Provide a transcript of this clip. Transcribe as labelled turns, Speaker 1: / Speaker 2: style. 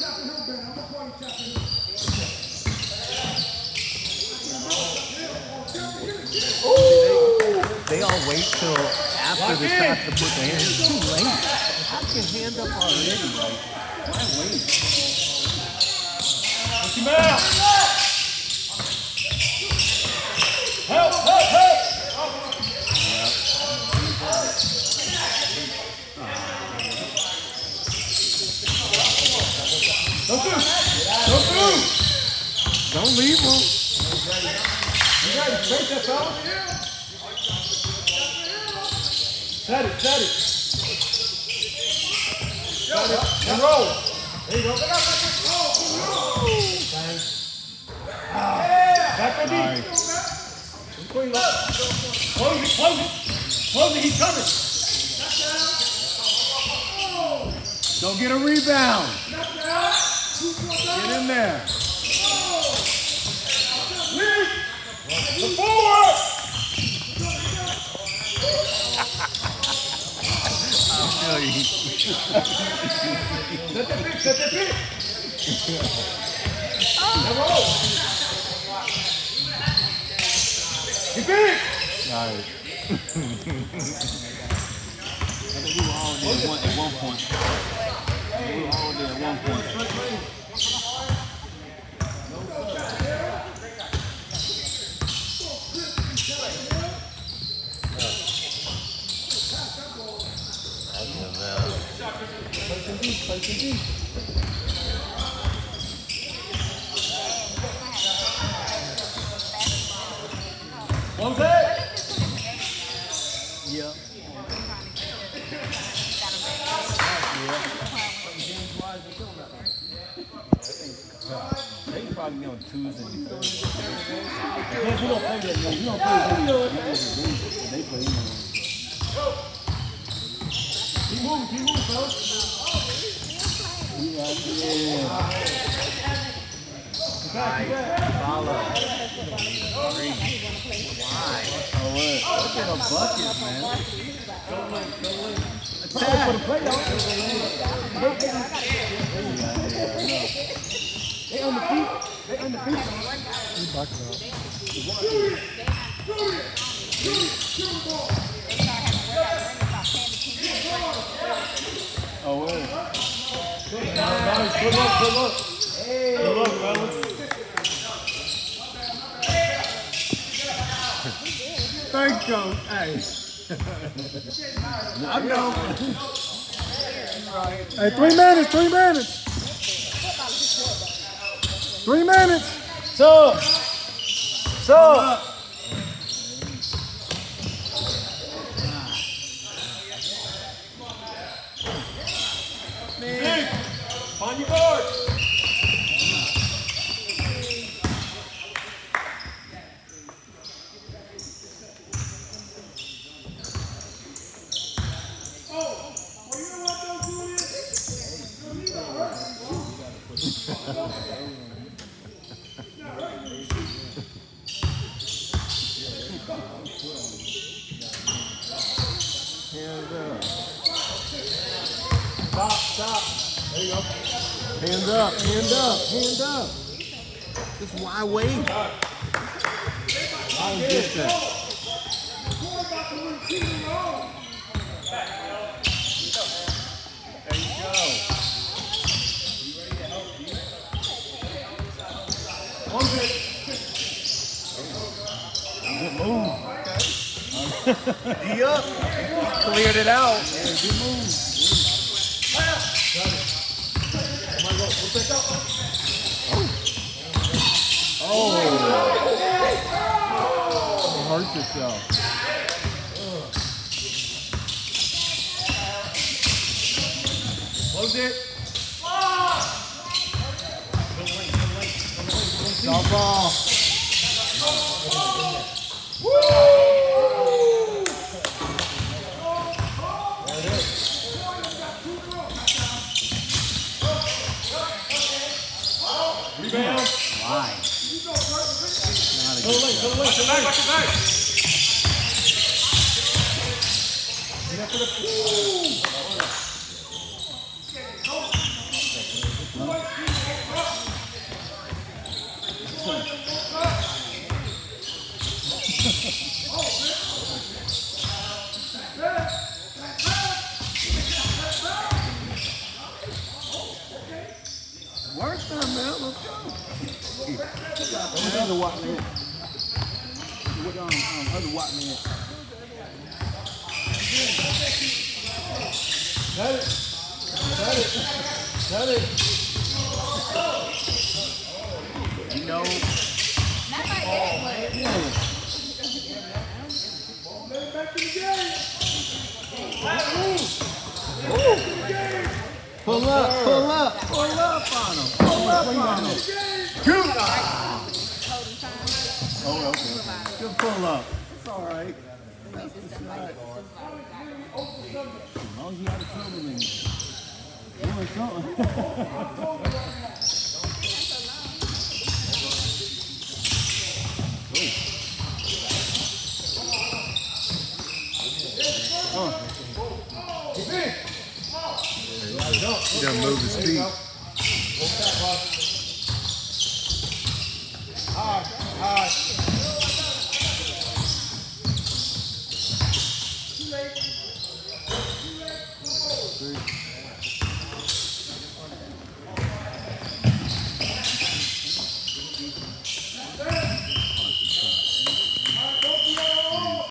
Speaker 1: They all wait till after the shot to put the hand. It's too late. Have your hand up already. Like, why wait?
Speaker 2: Push him out. Help, help, help. Don't move. Don't.
Speaker 1: Don't leave them.
Speaker 2: You got it. Take that fella. Set it, set it. Set it. And roll. There you go. Back to deep. Close it, close it. Close it, he's coming.
Speaker 1: Don't get a rebound. Get in there.
Speaker 2: The forward.
Speaker 1: I'll show you.
Speaker 2: Set the pick, set the pick. Now roll. Get big.
Speaker 1: All right. I think we were all there at one point. Were all one point
Speaker 2: set.
Speaker 1: Yeah. Probably on Tuesday.
Speaker 2: Man, we don't play that game. Don't play that
Speaker 1: They play them.
Speaker 2: Keep moving, keep moving, fellas.
Speaker 1: Follow. Three. Why? Oh, what? Look at the buckets, man. Attack.
Speaker 2: For the play, y'all. They on the feet. On the feet.
Speaker 1: Oh, what?
Speaker 2: Nice, good luck, good luck. Good luck, fellas.
Speaker 1: Thank you. Hey. I know.
Speaker 3: Hey, three minutes, three minutes. Three minutes.
Speaker 2: Sub. Sub. Big. Find your guard.
Speaker 1: Hands up.
Speaker 2: Stop, stop. There you go.
Speaker 1: Hands up. Hand up. Hand up. Just why wait? I don't get that. D up. Cleared it out. Yeah, good move. Oh. Hurt yourself.
Speaker 2: Close it.
Speaker 1: Stop ball.
Speaker 2: Rebound.
Speaker 1: Why?
Speaker 2: Go away, go away, go back, go back. Get up.
Speaker 1: You know,
Speaker 4: Not like that, but
Speaker 5: Back in the game.
Speaker 1: pull up, pull up, pull up on him. Pull up on him.
Speaker 4: Time.
Speaker 5: Oh, okay.
Speaker 1: Good pull up. It's all right.
Speaker 4: That's the side.
Speaker 5: As long as you of trouble and doing something.
Speaker 2: He done moved his feet hard, hard.